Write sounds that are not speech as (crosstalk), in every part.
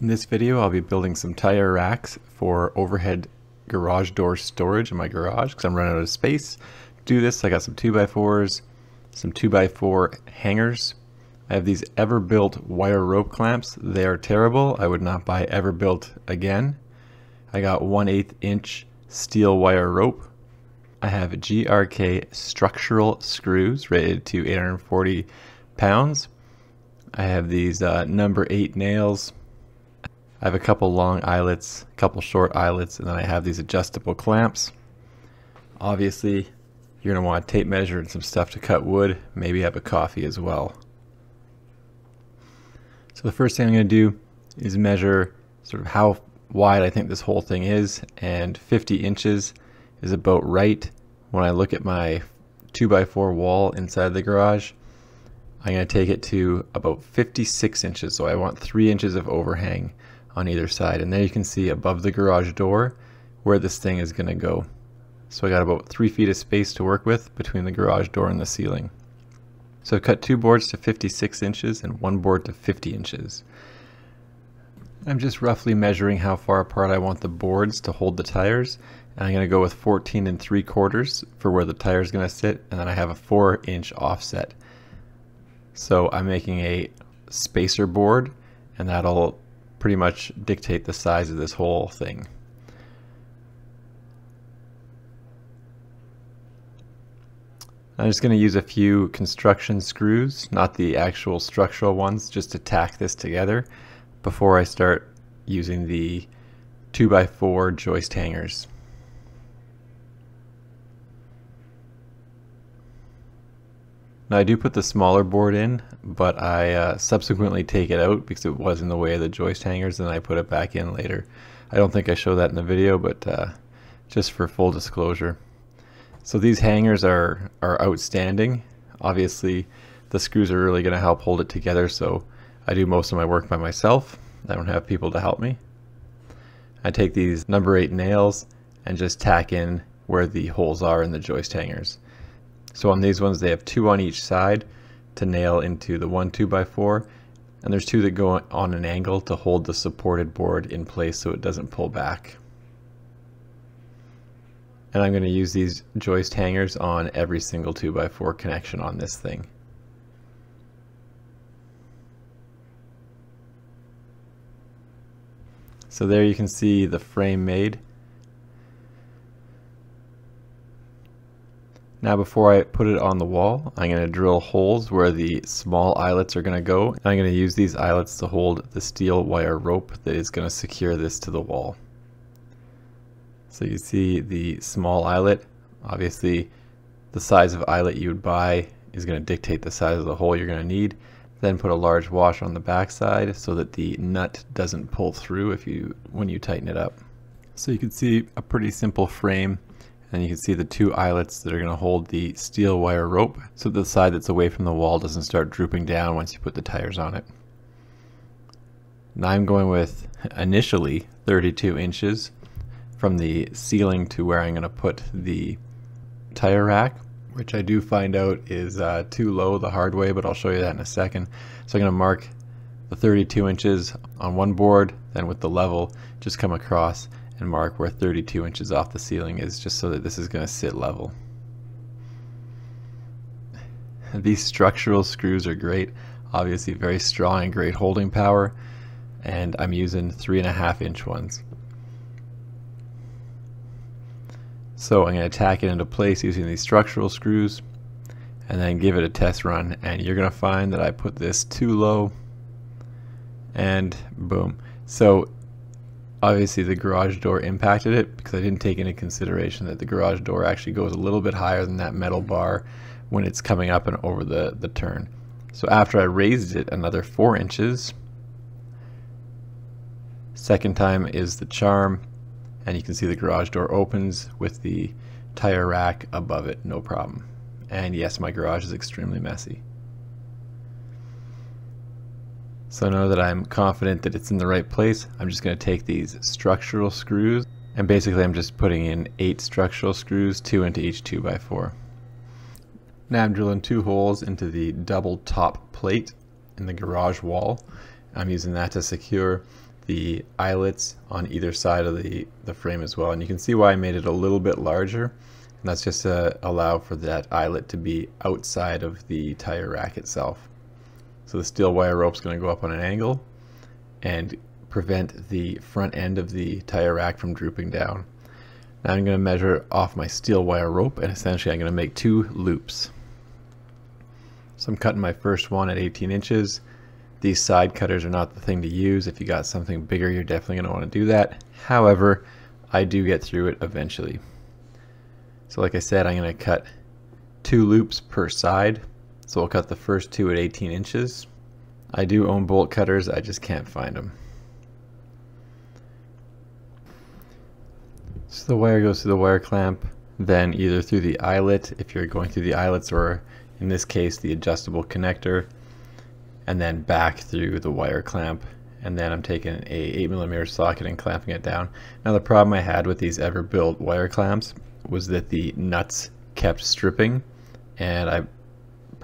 In this video I'll be building some tire racks for overhead garage door storage in my garage because I'm running out of space. To do this I got some 2x4s, some 2x4 hangers. I have these Everbilt wire rope clamps. They are terrible. I would not buy Everbilt again. I got 1 8 inch steel wire rope. I have GRK structural screws rated to 840 pounds. I have these uh, number 8 nails I have a couple long eyelets, a couple short eyelets, and then I have these adjustable clamps. Obviously, you're going to want a tape measure and some stuff to cut wood, maybe have a coffee as well. So the first thing I'm going to do is measure sort of how wide I think this whole thing is, and 50 inches is about right. When I look at my 2x4 wall inside the garage, I'm going to take it to about 56 inches, so I want 3 inches of overhang on either side. And there you can see above the garage door where this thing is going to go. So I got about three feet of space to work with between the garage door and the ceiling. So I've cut two boards to 56 inches and one board to 50 inches. I'm just roughly measuring how far apart I want the boards to hold the tires. And I'm going to go with 14 and 3 quarters for where the tire is going to sit. And then I have a 4 inch offset. So I'm making a spacer board and that'll pretty much dictate the size of this whole thing. I'm just going to use a few construction screws, not the actual structural ones, just to tack this together before I start using the 2x4 joist hangers. Now I do put the smaller board in, but I uh, subsequently take it out because it was in the way of the joist hangers and I put it back in later. I don't think I show that in the video, but uh, just for full disclosure. So these hangers are, are outstanding. Obviously the screws are really going to help hold it together so I do most of my work by myself. I don't have people to help me. I take these number 8 nails and just tack in where the holes are in the joist hangers. So on these ones they have two on each side to nail into the one 2x4 and there's two that go on an angle to hold the supported board in place so it doesn't pull back. And I'm going to use these joist hangers on every single 2x4 connection on this thing. So there you can see the frame made. Now before I put it on the wall, I'm going to drill holes where the small eyelets are going to go. And I'm going to use these eyelets to hold the steel wire rope that is going to secure this to the wall. So you see the small eyelet, obviously the size of eyelet you would buy is going to dictate the size of the hole you're going to need. Then put a large washer on the back side so that the nut doesn't pull through if you when you tighten it up. So you can see a pretty simple frame and you can see the two eyelets that are going to hold the steel wire rope so the side that's away from the wall doesn't start drooping down once you put the tires on it. Now I'm going with initially 32 inches from the ceiling to where I'm going to put the tire rack which I do find out is uh, too low the hard way but I'll show you that in a second. So I'm going to mark the 32 inches on one board then with the level just come across and mark where 32 inches off the ceiling is just so that this is going to sit level. (laughs) These structural screws are great, obviously very strong and great holding power, and I'm using three and a half inch ones. So I'm going to tack it into place using these structural screws and then give it a test run and you're going to find that I put this too low and boom. So Obviously the garage door impacted it because I didn't take into consideration that the garage door actually goes a little bit higher than that metal bar when it's coming up and over the, the turn. So after I raised it another four inches, second time is the charm and you can see the garage door opens with the tire rack above it, no problem. And yes, my garage is extremely messy. So now that I'm confident that it's in the right place, I'm just going to take these structural screws and basically I'm just putting in eight structural screws, two into each 2x4. Now I'm drilling two holes into the double top plate in the garage wall. I'm using that to secure the eyelets on either side of the, the frame as well. And you can see why I made it a little bit larger. And that's just to allow for that eyelet to be outside of the tire rack itself. So the steel wire rope is going to go up on an angle and prevent the front end of the tire rack from drooping down. Now I'm going to measure off my steel wire rope and essentially I'm going to make two loops. So I'm cutting my first one at 18 inches. These side cutters are not the thing to use. If you got something bigger, you're definitely going to want to do that. However, I do get through it eventually. So like I said, I'm going to cut two loops per side. So I'll cut the first two at 18 inches. I do own bolt cutters, I just can't find them. So the wire goes through the wire clamp, then either through the eyelet, if you're going through the eyelets, or in this case the adjustable connector, and then back through the wire clamp. And then I'm taking a 8mm socket and clamping it down. Now the problem I had with these Everbilt wire clamps was that the nuts kept stripping and I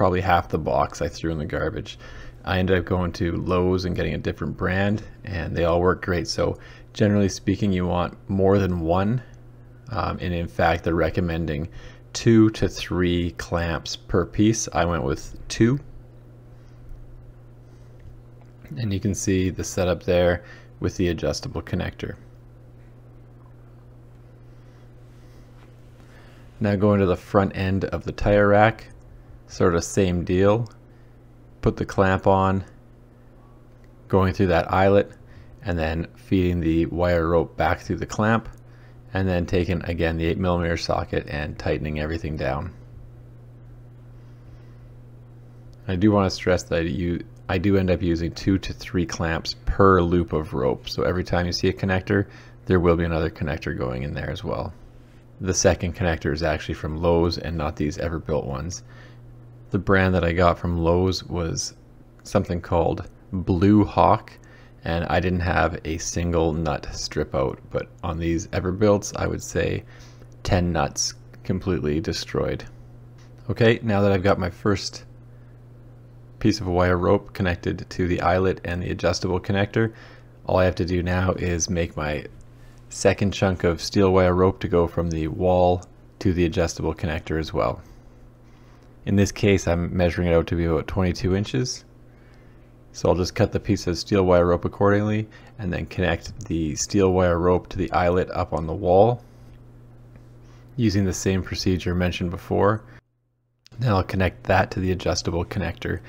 probably half the box I threw in the garbage. I ended up going to Lowe's and getting a different brand and they all work great. So generally speaking, you want more than one. Um, and in fact, they're recommending two to three clamps per piece. I went with two. And you can see the setup there with the adjustable connector. Now going to the front end of the tire rack, sort of same deal put the clamp on, going through that eyelet, and then feeding the wire rope back through the clamp, and then taking again the 8 millimeter socket and tightening everything down. I do want to stress that you I do end up using two to three clamps per loop of rope. So every time you see a connector, there will be another connector going in there as well. The second connector is actually from Lowe's and not these Everbilt ones the brand that I got from Lowe's was something called Blue Hawk and I didn't have a single nut strip out but on these Everbilts I would say 10 nuts completely destroyed. Okay now that I've got my first piece of wire rope connected to the eyelet and the adjustable connector all I have to do now is make my second chunk of steel wire rope to go from the wall to the adjustable connector as well. In this case, I'm measuring it out to be about 22 inches. So I'll just cut the piece of steel wire rope accordingly and then connect the steel wire rope to the eyelet up on the wall using the same procedure mentioned before. Then I'll connect that to the adjustable connector.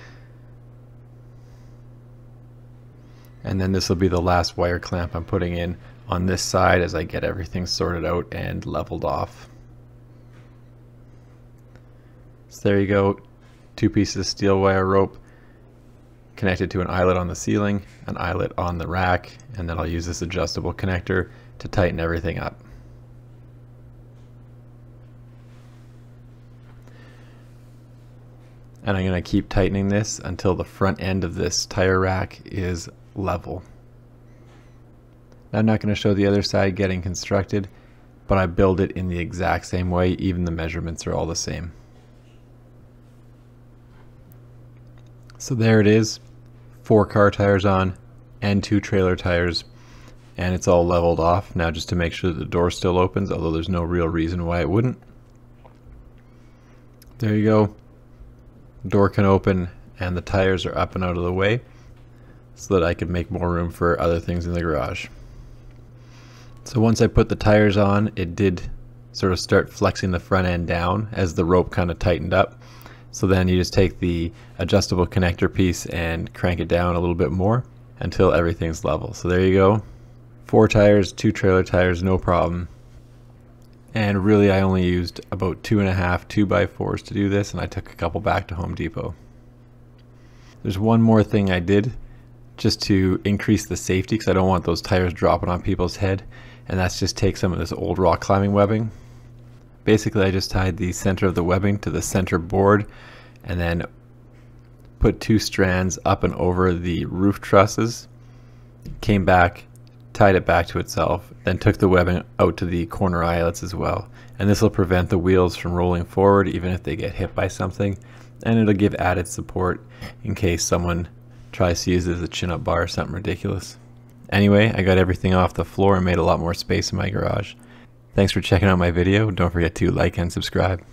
And then this will be the last wire clamp I'm putting in on this side as I get everything sorted out and leveled off. So there you go, two pieces of steel wire rope connected to an eyelet on the ceiling, an eyelet on the rack, and then I'll use this adjustable connector to tighten everything up. And I'm going to keep tightening this until the front end of this tire rack is level. Now, I'm not going to show the other side getting constructed, but I build it in the exact same way, even the measurements are all the same. So there it is, four car tires on and two trailer tires and it's all leveled off now just to make sure that the door still opens although there's no real reason why it wouldn't. There you go. Door can open and the tires are up and out of the way so that I can make more room for other things in the garage. So once I put the tires on, it did sort of start flexing the front end down as the rope kind of tightened up. So then you just take the adjustable connector piece and crank it down a little bit more until everything's level. So there you go. Four tires, two trailer tires, no problem. And really I only used about two and a half two by fours to do this and I took a couple back to Home Depot. There's one more thing I did just to increase the safety because I don't want those tires dropping on people's head and that's just take some of this old rock climbing webbing basically I just tied the center of the webbing to the center board and then put two strands up and over the roof trusses came back tied it back to itself then took the webbing out to the corner eyelets as well. And this will prevent the wheels from rolling forward even if they get hit by something. And it'll give added support in case someone tries to use it as a chin-up bar or something ridiculous. Anyway, I got everything off the floor and made a lot more space in my garage. Thanks for checking out my video. Don't forget to like and subscribe.